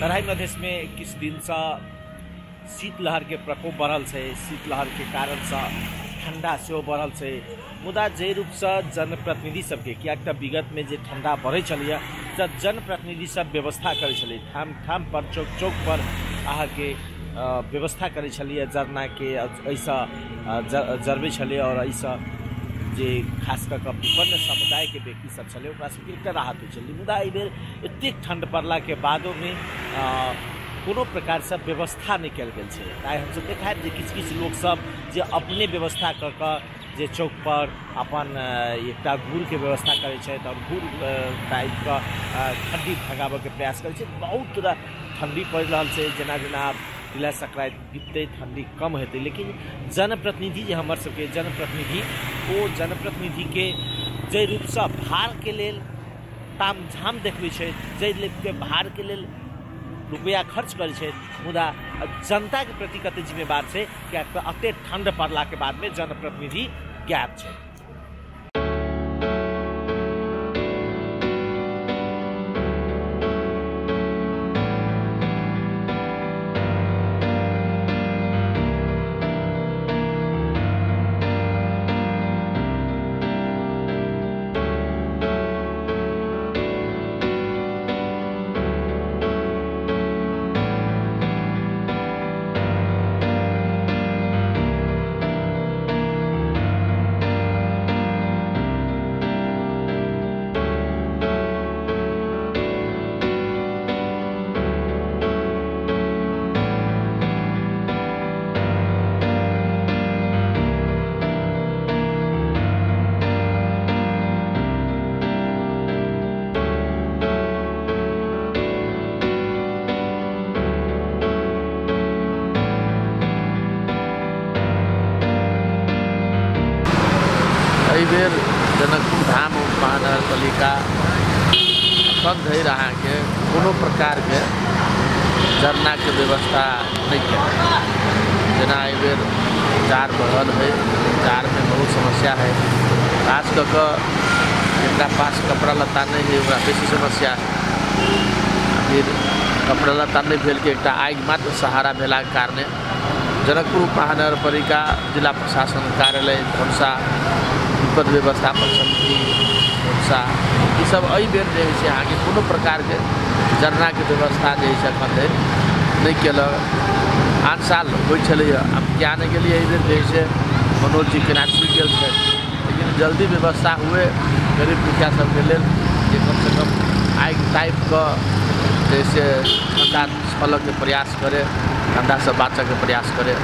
तराई प्रदेश में किछु दिनसँ शीतलहरके प्रकोप बढ़ल छै शीतलहरके कारणसँ ठण्डा सेहो बढ़ल छै मुदा जाहि रूपसँ जनप्रतिनिधि सभके किएक तऽ विगतमे जे ठण्डा बढ़ै छलैए तऽ जनप्रतिनिधिसभ व्यवस्था करै छलै। ठाम ठामपर चौक चौक चौकपर अहाँके व्यवस्था करै छलियै जरनाके एहिसँ जरबै छलै आओर एहिसँ जे खास कऽ कऽ विपन्न समुदायके व्यक्ति सब छलै ओकरा सबके एकटा राहत होइ छलै। मुदा एहि बेर ठण्ड पड़लाके बादोमे अ, कोनो प्रकारसँ व्यवस्था नहि कयल गेल छै आइ हमसब देखायब जे किछु किछु जे अपने व्यवस्था कऽ कऽ जे चौकपर अपन एकटा गुड़के व्यवस्था करै छथि आओर गुड़ टाइपके ठण्डी भगाबऽके प्रयास करै छथि। बहुत ठण्डी पड़ि रहल छै जेना जेना तिला संक्रांति बीततै ठण्डी कम हेतै, लेकिन जनप्रतिनिधि हमर सबके जनप्रतिनिधि, ओ जनप्रतिनिधिके जाहि रूपसँ भारके लेल ताम झाम देखबै छै जाहि लेके भारके लेल रुपैआ खर्च करै मुदा जनताके प्रति कते जिम्मेवार छै कियाक तऽ एतेक ठण्ड पड़लाके बादमे जनप्रतिनिधि ज्ञात छै। बेर जनकपुर धाम महानगरपालिका अखन धरि अहाँके कोनो प्रकारके जरनाके व्यवस्था नहि कयल जेना जाड़ बढ़ल है जाड़मे बहुत समस्या है खास कऽ पास कपड़ा लत्ता नहि है ओकरा बेसी समस्या है फिर कपड़ा लत्ता नहि भेलके एकटा आगि मात्र सहारा भेलाके कारणे जनकपुर महानगरपालिका जिला प्रशासन कार्यालय धनुषा विपद व्यवस्थापन समिति धनुषा ई सब एहि बेर जे है से अहाँके कोनो प्रकारके जरनाके व्यवस्था जे है से एखन धरि नहि केलक। आन साल होइ छलैए आब किया नहि गेलिए एहि जे से? मनोज जी केना छुटि गेल छै लेकिन जल्दी व्यवस्था हुए गरीब दुखिया सबके लेल जे कमसँ कम आगि टाइपके जैसे ठंडा फलक के प्रयास करे ठंडा से बाँचऽ के प्रयास करे।